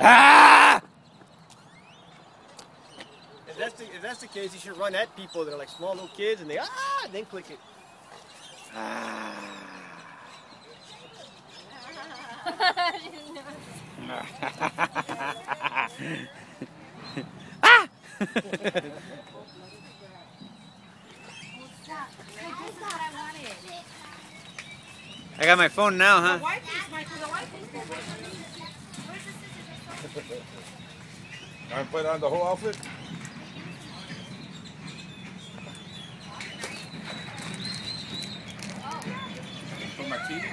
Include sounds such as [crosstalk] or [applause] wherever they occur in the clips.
Ah! If that's the if that's the case, you should run at people that are like small little kids and they ah, then click it. ah! [laughs] [laughs] I got my phone now, huh? I put on the whole outfit. Put my teeth.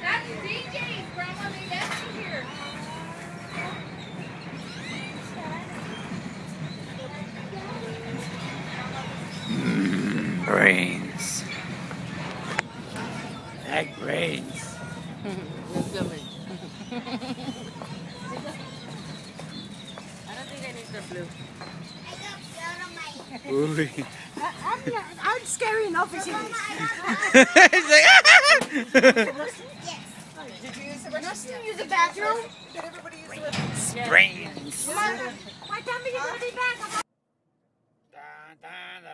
That's DJ's grandma. They left you here. Brains. Egg brains. I don't think I need the blue. Ooh. I'm, not- I'm scary enough as it is. He's like, ah! Did you use the restroom? use the bathroom? Did everybody use the restroom? Brains. My tummy is be back. Da, da, da,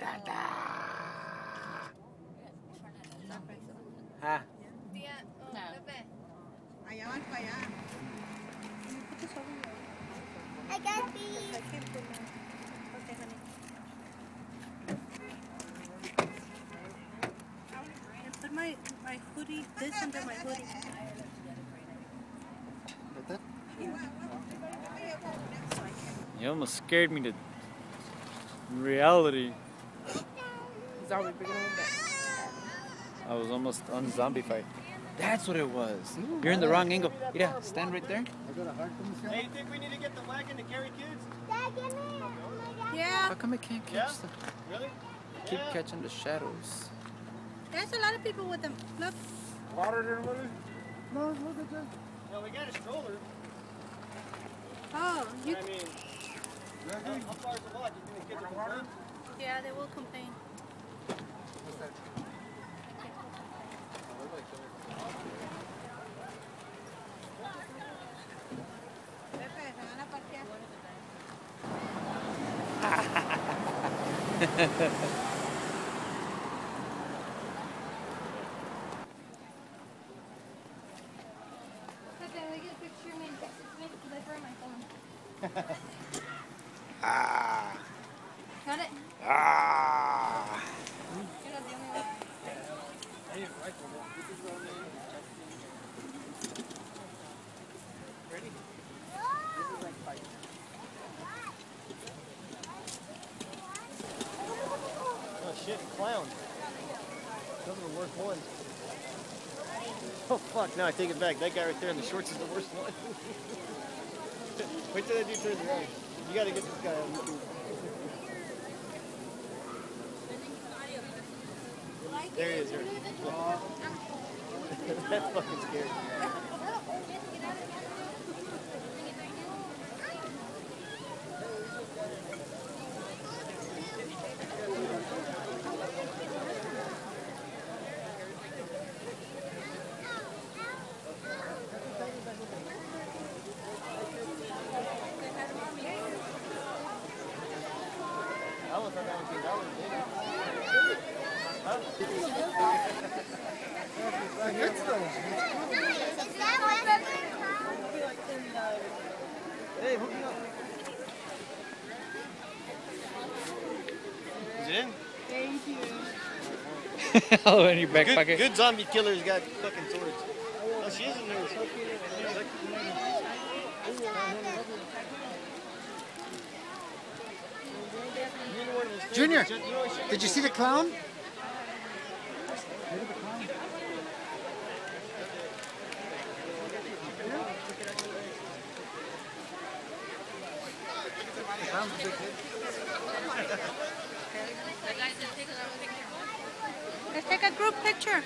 da, da. Ah. Ha? Tía, oh, Pepe. Allá van para allá. I got these. Put my, my hoodie, this under my hoodie. You almost scared me to reality. Zombie, bring it back. I was almost unzombified. That's what it was. You're in the wrong angle. Yeah, stand right there. Hey, you think we need to get the wagon to carry kids? Dad, give me. Oh my God. Yeah, How come I can't catch Yeah? them? Really? Keep Yeah. catching the shadows. there's a lot of people with them. Look. Water there, Willie? No, look at that. No, we got a stroller. Oh, you. I mean, how, how far is the walk? You think the kids will complain? Yeah, they will complain. Pepe, Pepe, we get a picture of me in six minutes I threw my phone. Ah. Got it? Ah. You're not the only one. Oh shit, clown. Those are the worst ones. Oh fuck, no, I take it back. That guy right there in the shorts is the worst one. [laughs] Wait till that dude turns around. You gotta get this guy on YouTube. There he is, there. That's [laughs] fucking scary. I was on that one, that was big. Is that Hey, hook me up. Is it in? oh, in your back Good, pocket. good zombie killers got fucking swords. Oh, she is in there. Junior, did you see the clown? Let's take a group picture.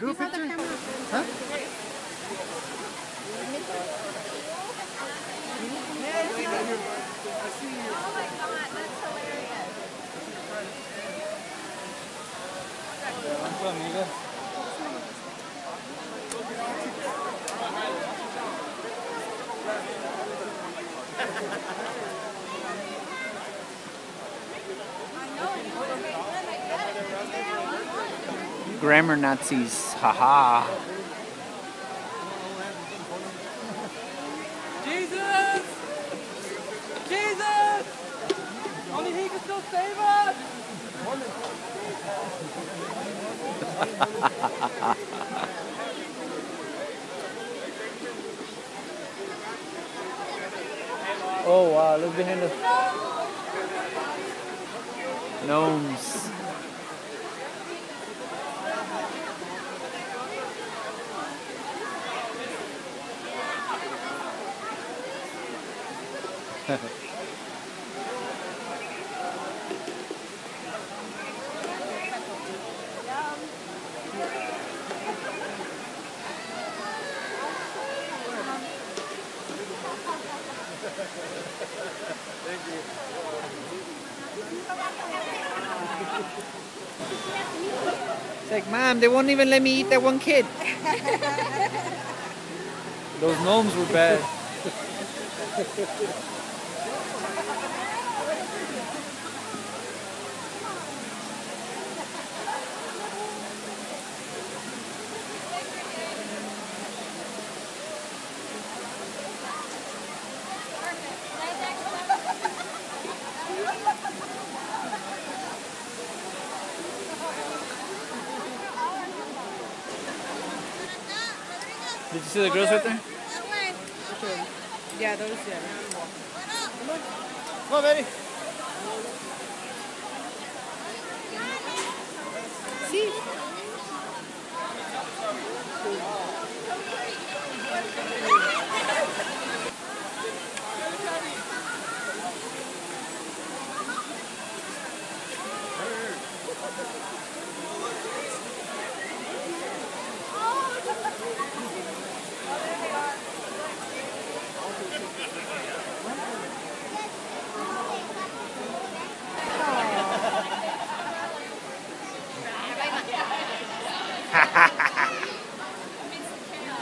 Group picture? Huh? Oh my god, Grammar Nazis. Haha. Oh wow, look behind us. Gnomes. [laughs] It's like, Mom, they won't even let me eat that one kid. Those gnomes were bad. [laughs] Did you see the girls right there? Yeah, those, yeah. Come on, Betty.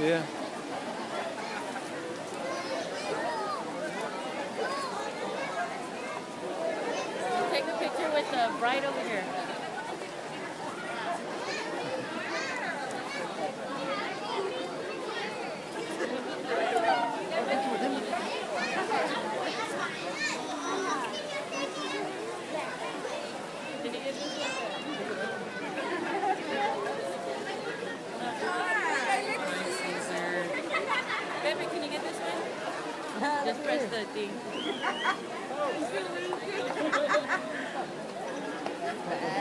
Yeah. Take a picture with the bride over here. Did you get this one? Caesar. Baby, can you get this one? Just press the thing. [laughs] [laughs]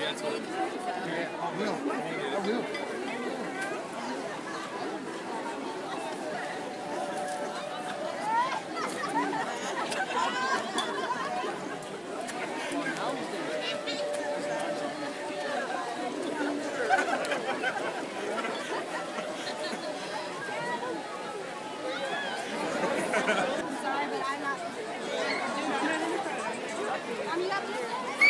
Yeah, it's good. I will. I will. sorry, but I'm not. I'm not.